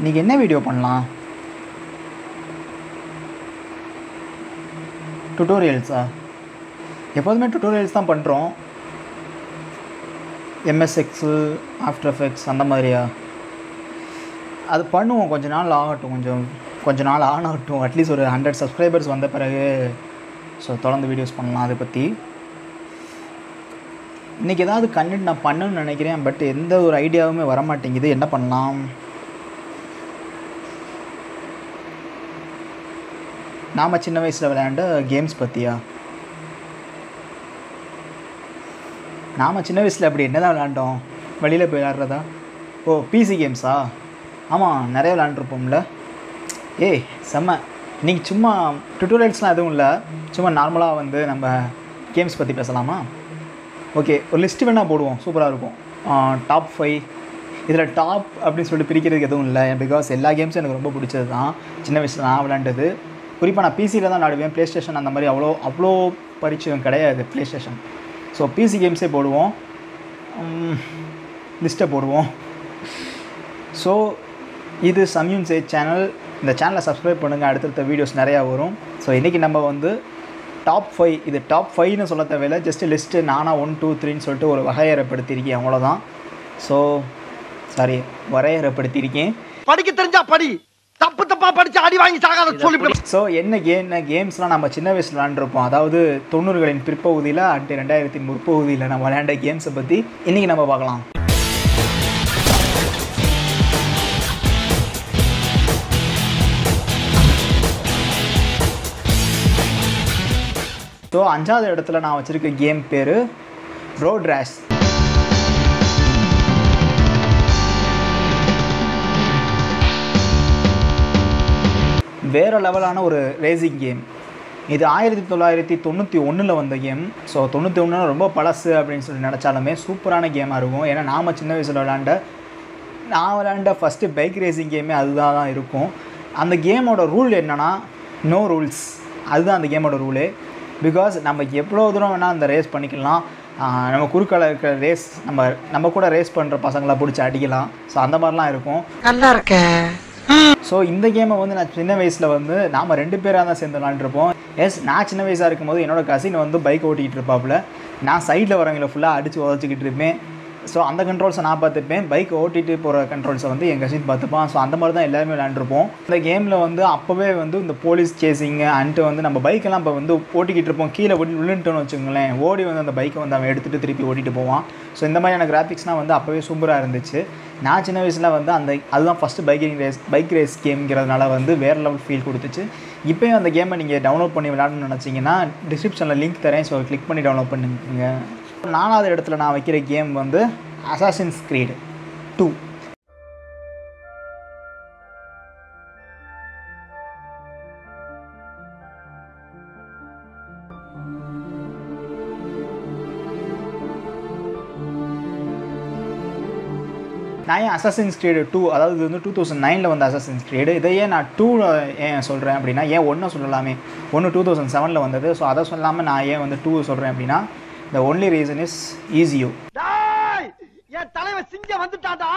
இன்றைக்கி என்ன வீடியோ பண்ணலாம்? டுட்டோரியல்ஸா எப்போதுமே டுட்டோரியல்ஸ் தான் பண்ணுறோம் எம்எஸ்எக்ஸு ஆஃப்டர் எஃபெக்ட்ஸ் அந்த மாதிரியா? அது பண்ணுவோம். கொஞ்ச நாள் ஆகட்டும். கொஞ்சம் கொஞ்ச நாள் ஆகட்டும் அட்லீஸ்ட் ஒரு ஹண்ட்ரட் சப்ஸ்கிரைபர்ஸ் வந்த பிறகு ஸோ தொடர்ந்து வீடியோஸ் பண்ணலாம் அதை பற்றி இன்றைக்கி ஏதாவது கண்டென்ட் நான் பண்ணணும்னு நினைக்கிறேன். பட் எந்த ஒரு ஐடியாவுமே வர மாட்டேங்குது என்ன பண்ணலாம்? நாம் சின்ன வயசில் விளையாண்ட கேம்ஸ் பற்றியா நாம் சின்ன வயசில் அப்படி என்ன தான் விளாண்டோம் வெளியில் போய் விளாட்றதா ஓ பிசி கேம்ஸா ஆமாம் நிறைய விளாண்டுருப்போம்ல ஏய் செம்ம. இன்றைக்கி சும்மா டுட்டோரியல்ஸ்லாம் எதுவும் இல்லை. சும்மா நார்மலாக வந்து நம்ம கேம்ஸ் பற்றி பேசலாமா? ஓகே ஒரு லிஸ்ட்டு வேணால் போடுவோம். சூப்பராக இருக்கும். டாப் ஃபைவ் இதில் டாப் அப்படின்னு சொல்லிட்டு பிரிக்கிறதுக்கு எதுவும் இல்லை. பிகாஸ் எல்லா கேம்ஸும் எனக்கு ரொம்ப பிடிச்சது தான் சின்ன வயசில் நான் விளாண்டது குறிப்பாக நான் பிசியில் தான் விளாடுவேன் ப்ளே ஸ்டேஷன் அந்த மாதிரி அவ்வளோ அவ்வளோ பரிச்சயம் கிடையாது ப்ளே ஸ்டேஷன் ஸோ பிசி கேம்ஸே போடுவோம். லிஸ்ட்டை போடுவோம். ஸோ இது சம்யூன் சே சேனல் இந்த சேனலை சப்ஸ்கிரைப் பண்ணுங்கள் அடுத்தடுத்த வீடியோஸ் நிறையா வரும். ஸோ இன்றைக்கி நம்ம வந்து டாப் ஃபைவ் இது டாப் ஃபைவ்னு சொல்ல தேவையில்ல. ஜஸ்ட் லிஸ்ட்டு நானாக ஒன் டூ த்ரீன்னு சொல்லிட்டு ஒரு வகையறைப்படுத்தியிருக்கேன் அவ்வளோதான் ஸோ சாரி வரையறைப்படுத்தியிருக்கேன். படிக்க தெரிஞ்சா படி. தப்பு தப்பா படிச்சு அடி வாங்கி சாகாத சொல்லி ஸோ என்ன கேம் என்ன கேம்ஸ்லாம் நம்ம சின்ன வயசில் விளாண்டுருப்போம். அதாவது தொண்ணூறுகளின் பிற்பகுதியில் அண்டு ரெண்டாயிரத்தி முற்பகுதியில் நம்ம விளையாண்ட கேம்ஸை பற்றி இன்றைக்கி நம்ம பார்க்கலாம். ஸோ அஞ்சாவது இடத்துல நான் வச்சுருக்க கேம் பேர் ரோட் ரேஷ் வேறு லெவலான ஒரு ரேசிங் கேம் இது ஆயிரத்தி தொள்ளாயிரத்தி தொண்ணூற்றி ஒன்றில் வந்த கேம் ஸோ தொண்ணூற்றி ஒன்று ரொம்ப பழசு அப்படின்னு சொல்லி நினச்சாலுமே சூப்பரான கேமாக இருக்கும். ஏன்னா நாம் சின்ன வயசில் விளாண்ட நான் விளாண்ட ஃபஸ்ட்டு பைக் ரேசிங் கேமே அதுதான் தான் இருக்கும். அந்த கேமோட ரூல் என்னென்னா நோ ரூல்ஸ் அதுதான் அந்த கேமோட ரூலு பிகாஸ் நம்ம எவ்வளோ தூரம் வேணால் அந்த ரேஸ் பண்ணிக்கலாம். நம்ம குறுக்கால இருக்கிற ரேஸ் நம்ம நம்ம கூட ரேஸ் பண்ணுற பசங்களை பிடிச்சி அடிக்கலாம். ஸோ அந்த மாதிரிலாம் இருக்கும். நல்லா இருக்கேன் ஸோ இந்த கேமை வந்து நான் சின்ன வயசில் வந்து நாம் ரெண்டு பேராக தான் சேர்ந்து விளாண்டுருப்போம் எஸ் நான் சின்ன வயசாக இருக்கும்போது என்னோட கசின் வந்து பைக் ஓட்டிக்கிட்டு இருப்பாப்புல. நான் சைடில் வரவங்களை ஃபுல்லாக அடித்து உதச்சிக்கிட்டு இருப்பேன். ஸோ அந்த கண்ட்ரோல்ஸை நான் பார்த்துப்பேன். பைக் ஓட்டிகிட்டு போகிற கண்ட்ரோல்ஸை வந்து என் கசின் பார்த்துப்பான். ஸோ அந்த மாதிரி தான் எல்லாருமே விளாண்டுருப்போம் இந்த கேமில் வந்து அப்போவே வந்து இந்த போலீஸ் சேசிங்கு அன்ட்டு வந்து நம்ம பைக்கெல்லாம் இப்போ வந்து ஓட்டிக்கிட்டு இருப்போம். கீழே விழு விழுன்ட்டுன்னு வச்சுக்கோங்களேன். ஓடி வந்து அந்த பைக்கை வந்து அவன் எடுத்துகிட்டு திருப்பி ஓட்டிகிட்டு போவான். ஸோ இந்த மாதிரியான கிராஃபிக்ஸ்லாம் வந்து அப்போவே சூப்பராக இருந்துச்சு. நான் சின்ன வயசில் வந்து அந்த அதுதான் first biking race bike race கேம்ங்கிறதுனால வந்து வேறு லெவல் ஃபீல் கொடுத்துச்சு. இப்போயும் அந்த கேமை நீங்கள் டவுன்லோட் பண்ணி விளாடணும்னு நினச்சிங்கன்னா டிஸ்கிரிப்ஷனில் லிங்க் தரேன். ஸோ கிளிக் பண்ணி டவுன்லோட் பண்ணிக்கோங்க. நாலாவது இடத்துல நான் வைக்கிற கேம் வந்து அசாசின்ஸ் கிரீடு டூ நான் ஏன் அசாசின்ஸ் கிரீடு டூ அதாவது இது வந்து டூ தௌசண்ட் நைனில் வந்த அசாசின்ஸ் கிரீடு இதையே நான் டூ ஏன் சொல்கிறேன் அப்படின்னா ஏன் ஒன்று சொல்லலாமே? ஒன்று டூ தௌசண்ட் செவனில் வந்தது. ஸோ அதை சொல்லாமல் நான் ஏன் வந்து டூ சொல்கிறேன் அப்படின்னா த ஒன்லி ரீசன் இஸ் ஈஸியோ என் தலைவர் சிங்கம் வந்துட்டாடா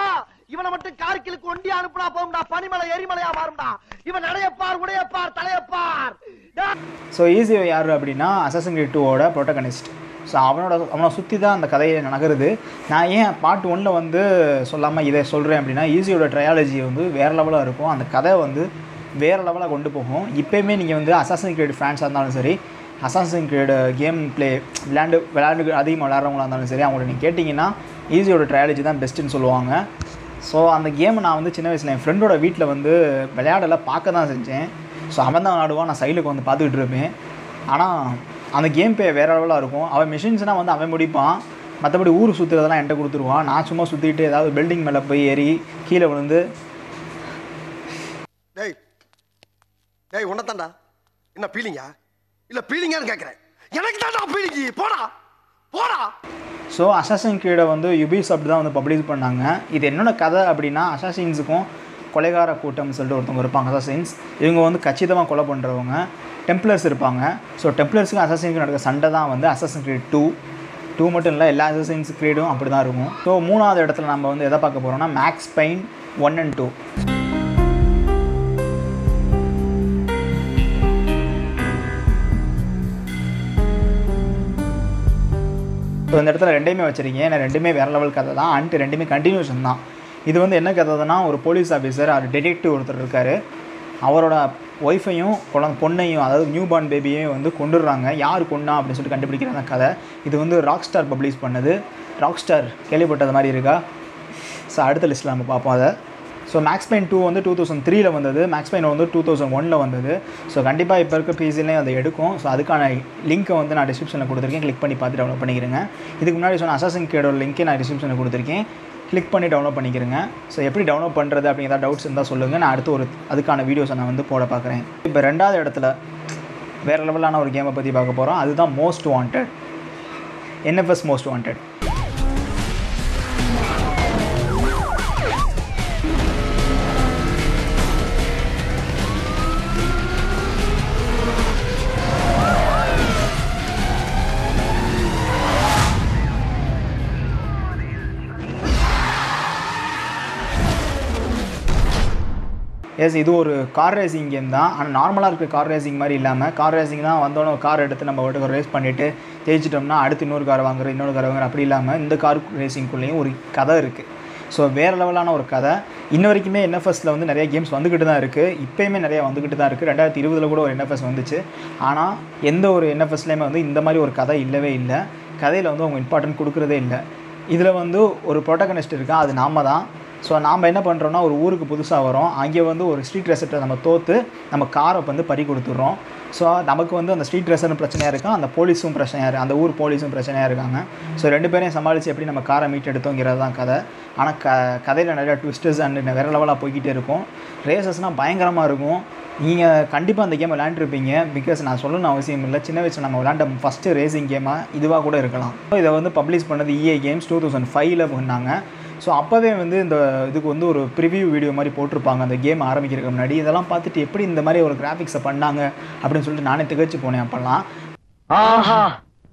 இவனை மட்டும் கார்கிலுக்கு ஒண்டி அனுப்புனா போகும்டா. பனிமலை எரிமலையா மாறும்டா. இவன் நடையப்பார் உடையப்பார் தலையப்பார். ஸோ ஈஸியோ யார் அப்படின்னா அசசன் கிரீட் டூவோட ப்ரோட்டகனிஸ்ட் ஸோ அவனோட அவனை சுற்றி தான் அந்த கதையை நகருது. நான் ஏன் பார்ட் ஒன்னில் வந்து சொல்லாமல் இதை சொல்கிறேன் அப்படின்னா ஈஸியோட ட்ரையாலஜி வந்து வேறு லெவலாக இருக்கும். அந்த கதை வந்து வேறு லெவலாக கொண்டு போகும். இப்போயுமே நீங்கள் வந்து அசாசன் கிரேட் ஃபேன்ஸாக இருந்தாலும் சரி அசாசன் கிரேடு கேம் ப்ளே விளையாண்டு விளையாண்டு அதிகமாக விளையாடுறவங்களா இருந்தாலும் சரி அவங்கள நீங்கள் கேட்டிங்கன்னா ஈஸியோட ட்ரையாலஜி தான் பெஸ்ட்டுன்னு சொல்லுவாங்க. ஸோ அந்த கேமை நான் வந்து சின்ன வயசில் என் ஃப்ரெண்டோட வீட்டில் வந்து விளையாடல பார்க்க தான் செஞ்சேன். ஸோ அவன் தான் விளாடுவான். நான் சைடுக்கு வந்து பார்த்துக்கிட்டு இருப்பேன். ஆனால் அந்த கேம் பே வேறு லெவலாக இருக்கும். அவன் மிஷின்ஸ்னால் வந்து அவன் முடிப்பான். மற்றபடி ஊர் சுற்றுறதெல்லாம் என்கிட்ட கொடுத்துருவான். நான் சும்மா சுற்றிட்டு ஏதாவது பில்டிங் மேலே போய் ஏறி கீழே விழுந்து டேய் டேய் உன்னதாண்டா என்ன பீலிங்கா இல்லை பீலிங்கான்னு கேட்குறேன் எனக்கு தாண்டா பீலிங்கி போடா. போடா. ஸோ அசாசின் கீழே வந்து யுபிசாப்ட் தான் வந்து பப்ளிஷ் பண்ணாங்க. இது என்னோட கதை அப்படின்னா அசாசின்ஸுக்கும் கொலைகார கூட்டம்னு சொல்லிட்டு ஒருத்தவங்க இருப்பாங்க அசாசின்ஸ் இவங்க வந்து கச்சிதமாக கொலை பண்ணுறவங்க டெம்ப்ளர்ஸ் இருப்பாங்க. ஸோ டெம்ப்ளர்ஸுக்கும் அசாசின்ஸுக்கும் நடக்கிற சண்டை தான் வந்து அசாசின் கிரீட் டூ டூ மட்டும் இல்லை எல்லா அசாசின்ஸ் கிரீடும் அப்படி தான் இருக்கும். ஸோ மூணாவது இடத்துல நம்ம வந்து எதை பார்க்க போகிறோம்னா Max Payne one and two so இந்த இடத்துல ரெண்டையுமே வச்சிருக்கீங்க. ஏன்னா ரெண்டுமே வேற லெவல் கதை தான். அண்ட் ரெண்டுமே கண்டினியூஷன் தான். இது வந்து என்ன கதைன்னா ஒரு போலீஸ் ஆஃபீஸர் அவர் டிடெக்டிவ் ஒருத்தர் இருக்கார். அவரோட ஒய்ஃபையும் குழந்தை பொண்ணையும் அதாவது நியூ பார்ன் பேபியையும் வந்து கொண்டுடுறாங்க. யார் கொண்டா அப்படின்னு சொல்லிட்டு கண்டுபிடிக்கிற அந்த கதை. இது வந்து ராக் ஸ்டார் பப்ளிஷ் பண்ணது. ராக் ஸ்டார் கேள்விப்பட்டது மாதிரி இருக்கா? ஸோ அடுத்த லிஸ்ட்டில் நம்ம பார்ப்போம் அதை. ஸோ மேக்ஸ் பெயின் டூ வந்து டூ தௌசண்ட் த்ரீல வந்தது. மேக்ஸ் பெயின் வந்து டூ தௌசண்ட் ஒனில் வந்தது. ஸோ கண்டிப்பாக இப்போ இருக்க பிசிலையும் அதை எடுக்கும். ஸோ அதுக்கான லிங்க்கை வந்து நான் டிஸ்கிரிப்ஷனில் கொடுத்துருக்கேன். கிளிக் பண்ணி பார்த்து டவுன்லோட் பண்ணிக்கிறேங்க. இதுக்கு முன்னாடி சொன்ன அசாசன் கேடோட லிங்க்கை நான் டிஸ்கிரிப்ஷனில் கொடுத்துருக்கேன். கிளிக் பண்ணி டவுன்லோட் பண்ணிக்கிறேங்க. ஸோ எப்படி டவுன்லோட் பண்ணுறது அப்படிங்கிற டவுட்ஸ் இருந்தால் சொல்லுங்கள் நான் அடுத்து ஒரு அதுக்கான வீடியோஸை நான் வந்து போட பார்க்குறேன். இப்போ ரெண்டாவது இடத்துல வேறு லெவலான ஒரு கேமை பற்றி பார்க்க போகிறோம் அதுதான் most wanted NFS most wanted S இது ஒரு கார் ரேசிங் கேம் தான். ஆனால் நார்மலாக இருக்கிற கார் ரேசிங் மாதிரி இல்லாமல் கார் ரேசிங் தான் வந்தோடனே கார் எடுத்து நம்ம ஒரு ரேஸ் பண்ணிவிட்டு ஜெயிச்சிட்டோம்னா அடுத்து இன்னொரு கார் வாங்குற இன்னொரு கார் வாங்குற அப்படி இல்லாமல் இந்த கார் ரேசிங்குள்ளேயும் ஒரு கதை இருக்குது ஸோ வேறு லெவலான ஒரு கதை. இன்ன வரைக்குமே என்எஃப்எஸில் வந்து நிறைய கேம்ஸ் வந்துக்கிட்டு தான் இருக்குது இப்போயுமே நிறைய வந்துக்கிட்டு தான் இருக்குது ரெண்டாயிரத்தி இருபதில் கூட ஒரு என்எஃப்எஸ் வந்துச்சு. ஆனால் எந்த ஒரு என்எஃப்எஸ்லேயுமே வந்து இந்த மாதிரி ஒரு கதை இல்லவே இல்லை. கதையில் வந்து அவங்க இம்பார்ட்டன்ட் கொடுக்குறதே இல்லை. இதில் வந்து ஒரு ப்ரொட்டகனிஸ்ட் இருக்கா அது நாம தான். ஸோ நாம் என்ன பண்ணுறோன்னா ஒரு ஊருக்கு புதுசாக வரோம். அங்கே வந்து ஒரு ஸ்ட்ரீட் ரெசர்ட்டை நம்ம தோற்று நம்ம காரை வந்து பறி கொடுத்துட்றோம். ஸோ நமக்கு வந்து அந்த ஸ்ட்ரீட் ரெசரும் பிரச்சனையாக இருக்கும் அந்த போலீஸும் பிரச்சனையாக இருக்குது அந்த ஊர் போலீஸும் பிரச்சனையாக இருக்காங்க. ஸோ ரெண்டு பேரையும் சமாளித்து எப்படி நம்ம காரை மீட் எடுத்தோங்கிறது தான் கதை. ஆனால் க கதையில் நிறையா ட்விஸ்டர்ஸ் அண்ட் வேறு லெவலாக போய்கிட்டே இருக்கும். ரேசஸ்னால் பயங்கரமாக இருக்கும். நீங்கள் கண்டிப்பாக அந்த கேம் விளையாண்டுருப்பீங்க. பிகாஸ் நான் சொல்லணும்னு அவசியம் இல்லை. சின்ன வயசில் நம்ம விளையாண்ட ஃபஸ்ட்டு ரேசிங் கேமாக இதுவாக கூட இருக்கலாம். இதை வந்து பப்ளிஷ் பண்ணது இஏ கேம்ஸ் டூ தௌசண்ட் ஃபைவ்ல பண்ணாங்க. ஸோ அப்போவே வந்து இந்த இதுக்கு வந்து ஒரு ப்ரிவியூ வீடியோ மாதிரி போட்டிருப்பாங்க. அந்த கேம் ஆரம்பிக்கிறதுக்கு முன்னாடி. இதெல்லாம் பார்த்துட்டு எப்படி இந்த மாதிரி ஒரு கிராஃபிக்ஸை பண்ணாங்க அப்படின்னு சொல்லிட்டு நானே திகச்சு போனேன் அப்போல்லாம். ஆஹா!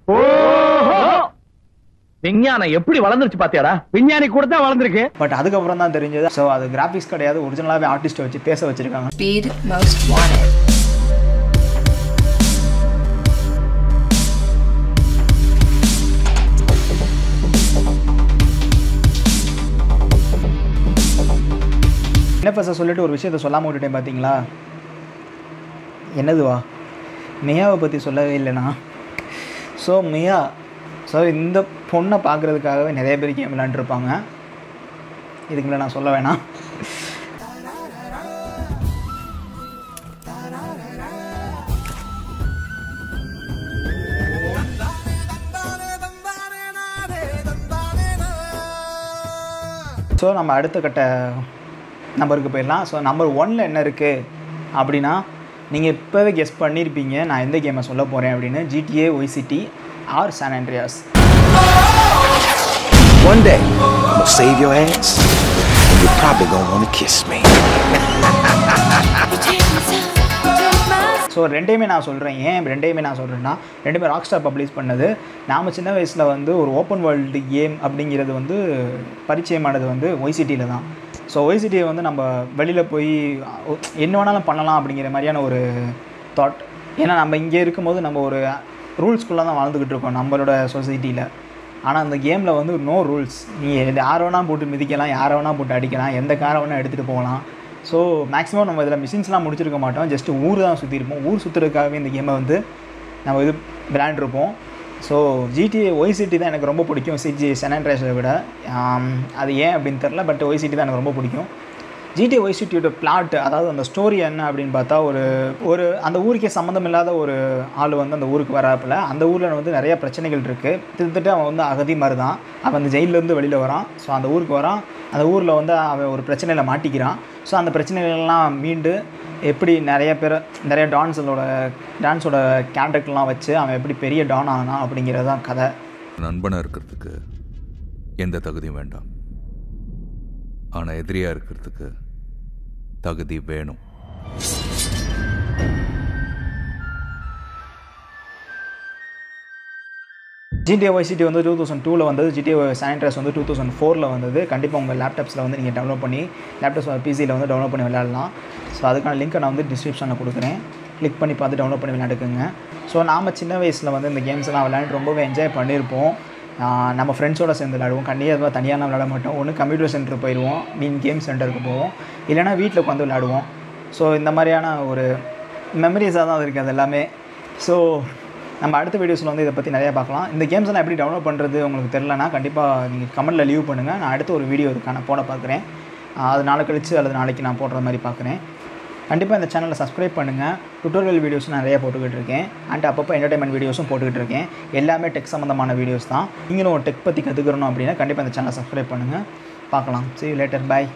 ஓஹோ! விஞ்ஞானம் எப்படி வளர்ந்துருச்சு பாத்தியாடா? விஞ்ஞானி கூட தான் வளர்ந்துருக்கு. பட் அதுக்கப்புறம் தான் தெரிஞ்சது. ஸோ அது கிராஃபிக்ஸ் கிடையாது. ஒரிஜினலாகவே ஆர்டிஸ்ட்டை வச்சு பேச வச்சுருக்காங்க. Speed சொல்லிட்டு ஒரு விஷயத்த சொல்லாமல் விட்டுட்டேன் பார்த்தீங்களா என்னதுவா? மியாவை பற்றி சொல்லவே இல்லைண்ணா. ஸோ மியா ஸோ இந்த பொண்ணை பார்க்குறதுக்காகவே நிறைய பேர் கேம் விளாண்டுருப்பாங்க இதுக்கு மேலே நான் சொல்ல வேணாம். ஸோ நம்ம அடுத்த கட்ட நம்பருக்கு போயிடலாம். ஸோ நம்பர் ஒன்ல என்ன இருக்குது அப்படின்னா நீங்கள் இப்போவே கெஸ் பண்ணியிருப்பீங்க நான் எந்த கேமை சொல்ல போகிறேன் அப்படின்னு. GTA Vice City or San Andreas One day, I'm gonna save your ass, and you're probably gonna wanna kiss me. So ரெண்டையுமே நான் சொல்கிறேன் ஏன் ரெண்டையுமே நான் சொல்கிறேன்னா ரெண்டுமே ராக் ஸ்டார் பப்ளிஷ் பண்ணது. நாம் சின்ன வயசில் வந்து ஒரு ஓப்பன் வேர்ல்டு கேம் அப்படிங்கிறது வந்து பரிச்சயமானது வந்து ஒய்சிட்டியில் தான். ஸோ ஒய்சிட்டியை வந்து நம்ம வெளியில் போய் என்ன வேணாலும் பண்ணலாம் அப்படிங்கிற மாதிரியான ஒரு தாட் ஏன்னா நம்ம இங்கே இருக்கும்போது நம்ம ஒரு ரூல்ஸ்குள்ளே தான் வாழ்ந்துக்கிட்டு இருக்கோம் நம்மளோட சொசைட்டியில். ஆனால் அந்த கேமில் வந்து நோ ரூல்ஸ். நீ யாரை வேணால் போட்டு மிதிக்கலாம் யாரை வேணால் போட்டு அடிக்கலாம் எந்த காரை வேணால் எடுத்துகிட்டு போகலாம். ஸோ மேக்ஸிமம் நம்ம இதில் மிஷின்ஸ்லாம் முடிச்சிருக்க மாட்டோம். ஜஸ்ட் ஊர் தான் சுற்றிருப்போம் ஊர் சுற்றுறதுக்காகவே இந்த கேமை வந்து நம்ம இது விளையாண்டுருப்போம். ஸோ ஜிடிஏ ஒய் சிட்டி தான் எனக்கு ரொம்ப பிடிக்கும். சிஜி செனன்ட்ரேஸை விட. அது ஏன் அப்படின்னு தெரில பட் ஒய் சிட்டி தான் எனக்கு ரொம்ப பிடிக்கும். ஜிடி ஒய் சிட்டியோட பிளாட் அதாவது அந்த ஸ்டோரி என்ன அப்படின்னு பார்த்தா ஒரு ஒரு அந்த ஊருக்கே சம்மந்தம் இல்லாத ஒரு ஆள் வந்து அந்த ஊருக்கு வராப்புல. அந்த ஊரில் வந்து நிறைய பிரச்சனைகள் இருக்குது திருத்திட்டு அவன் வந்து அகதி மாதிரி தான் அவன் அந்த ஜெயிலேருந்து வெளியில் வரான். ஸோ அந்த ஊருக்கு வரான். அந்த ஊரில் வந்து அவன் ஒரு பிரச்சனையில் மாட்டிக்கிறான். ஸோ அந்த பிரச்சனைகள்லாம் மீண்டு எப்படி நிறைய பேர் நிறைய டான்ஸோட டான்ஸோட கேரக்டர்லாம் வச்சு அவன் எப்படி பெரிய டான் ஆனான் அப்படிங்கிறது தான் கதை. நண்பனாக இருக்கிறதுக்கு எந்த தகுதியும் வேண்டாம். ஆனால் எதிரியாக இருக்கிறதுக்கு தகுதி வேணும். ஜிடிஏ ஒய்சிட்டி வந்து டூ தௌசண்ட் டூவில் வந்தது. ஜிடிஏ சானிட்ரஸ் வந்து டூ தௌசண்ட் ஃபோரில் வந்தது. கண்டிப்பாக உங்கள் லேப்டாப்ஸில் வந்து நீங்கள் டவுன்லோட் பண்ணி லேப்டாப்ஸ் பிசியில் வந்து டவுன்லோட் பண்ணி விளையாடலாம். ஸோ அதுக்கான லிங்க்கை நான் வந்து டிஸ்கிரிப்ஷனில் கொடுக்குறேன். கிளிக் பண்ணி பார்த்து டவுன்லோட் பண்ணி விளையாடுக்குங்க. ஸோ நாம் சின்ன வயசில் வந்து இந்த கேம்ஸ்லாம் விளையாண்டு ரொம்பவே என்ஜாய் பண்ணியிருப்போம். நம்ம ஃப்ரெண்ட்ஸோடு சேர்ந்து விளாடுவோம் கண்டிப்பாக தனியாக விளாட மாட்டோம். ஒன்று கம்ப்யூட்டர் சென்டர் போயிடுவோம் மீன் கேம் சென்டருக்கு போவோம். இல்லைனா வீட்டில் உட்காந்து விளாடுவோம் ஸோ இந்த மாதிரியான ஒரு மெமரிஸாக தான் இருக்குது அது எல்லாமே. ஸோ நம்ம அடுத்த வீடியோஸில் வந்து இதை பற்றி நிறையா பார்க்கலாம். இந்த கேம்ஸ் எல்லாம் எப்படி டவுன்லோட் பண்ணுறது உங்களுக்கு தெரிலனா கண்டிப்பாக நீங்கள் கமெண்ட்டில் லீவ் பண்ணுங்கள் நான் அடுத்த ஒரு வீடியோ இதுக்கான போட பார்க்குறேன். அது நாளை கழித்து அல்லது நாளைக்கு நான் போடுற மாதிரி பார்க்குறேன். கண்டிப்பாக இந்த சேனலை சப்ஸ்கிரைப் பண்ணுங்கள் டுட்டோரியல் வீடியோஸ் நிறைய போட்டுக்கிட்டு இருக்கேன். அண்ட் அப்பப்போ என்டர்டைன்மெண்ட் வீடியோஸும் போட்டுக்கிட்டு இருக்கேன். எல்லாமே டெக் சம்மந்தமான வீடியோஸ் தான். நீங்களும் ஒரு டெக் பற்றி கற்றுக்கணும் அப்படின்னா கண்டிப்பாக இந்த சேனலை சப்ஸ்கிரைப் பண்ணுங்கள் பார்க்கலாம். சரி லேட்டர் பாய்